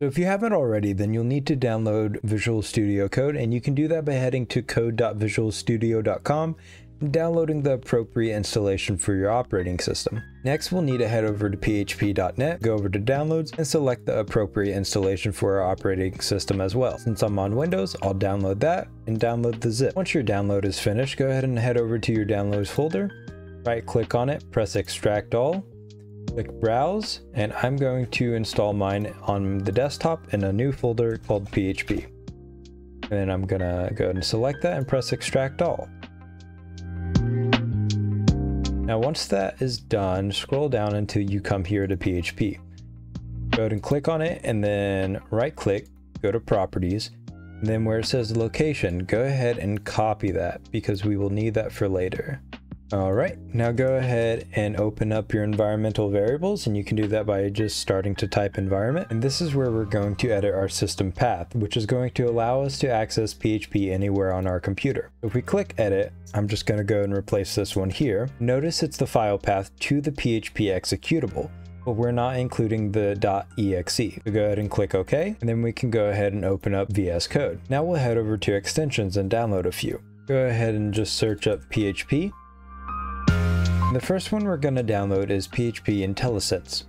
So if you haven't already, then you'll need to download Visual Studio Code, and you can do that by heading to code.visualstudio.com and downloading the appropriate installation for your operating system. Next, we'll need to head over to php.net, go over to downloads, and select the appropriate installation for our operating system as well. Since I'm on Windows, I'll download that and download the zip. Once your download is finished, go ahead and head over to your downloads folder, right click on it, press extract all, click browse, and I'm going to install mine on the desktop in a new folder called PHP. And then I'm gonna go ahead and select that and press extract all. Now once that is done, scroll down until you come here to PHP. Go ahead and click on it and then right click, go to properties, and then where it says location, go ahead and copy that because we will need that for later. All right, now go ahead and open up your environmental variables and you can do that by just starting to type environment. And this is where we're going to edit our system path, which is going to allow us to access PHP anywhere on our computer. If we click edit, I'm just going to go and replace this one here. Notice it's the file path to the PHP executable but we're not including the .exe. So go ahead and click OK, and then we can go ahead and open up VS Code. Now we'll head over to extensions and download a few. Go ahead and just search up PHP, the first one we're going to download is PHP IntelliSense,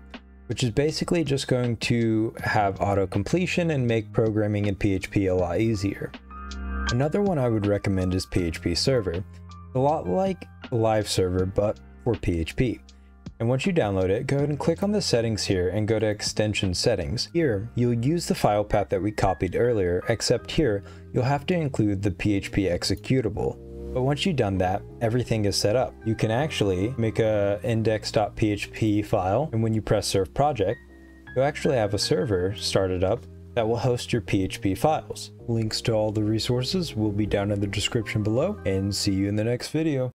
which is basically just going to have auto completion and make programming in PHP a lot easier. Another one I would recommend is PHP Server, a lot like Live Server but for PHP. And once you download it, go ahead and click on the settings here and go to extension settings. Here, you'll use the file path that we copied earlier, except here, you'll have to include the PHP executable. But once you've done that, everything is set up. You can actually make a index.php file, and when you press serve project, you'll actually have a server started up that will host your PHP files. Links to all the resources will be down in the description below, and see you in the next video.